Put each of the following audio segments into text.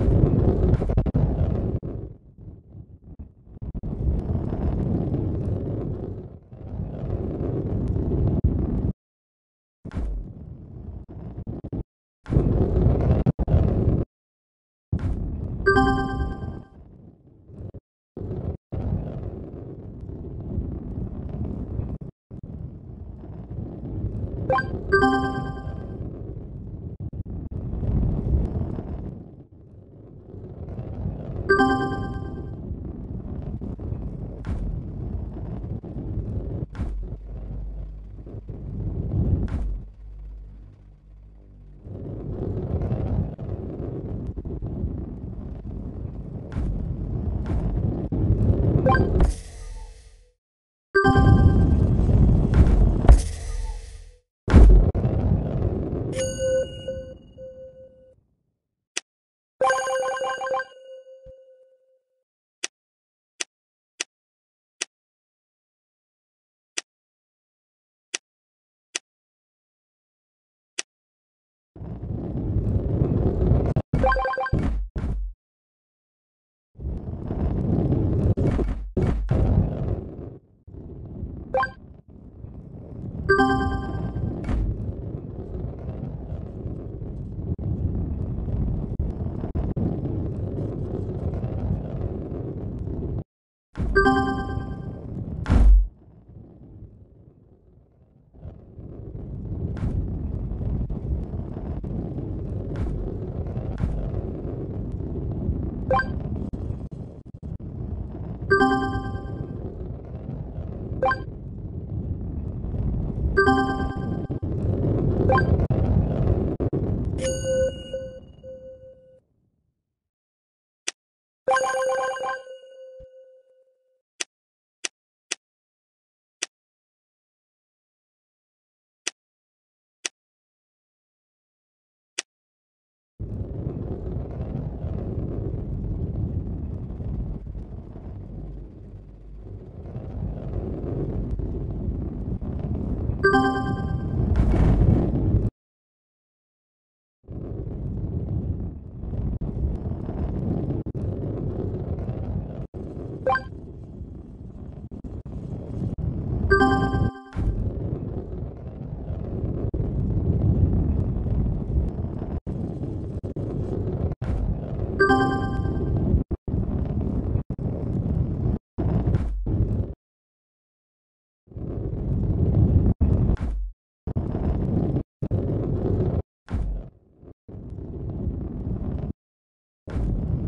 you.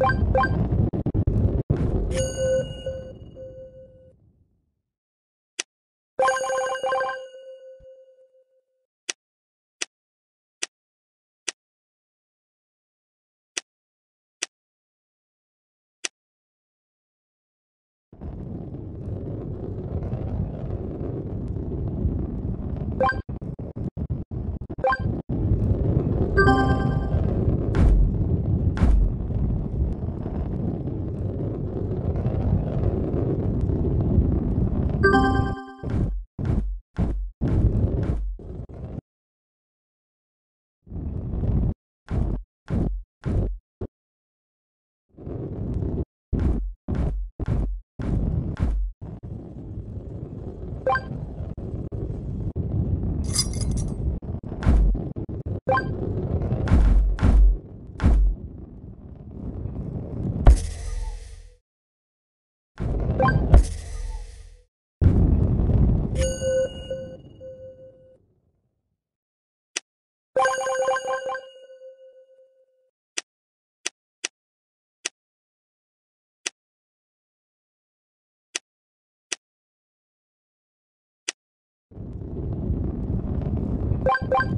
Thank you.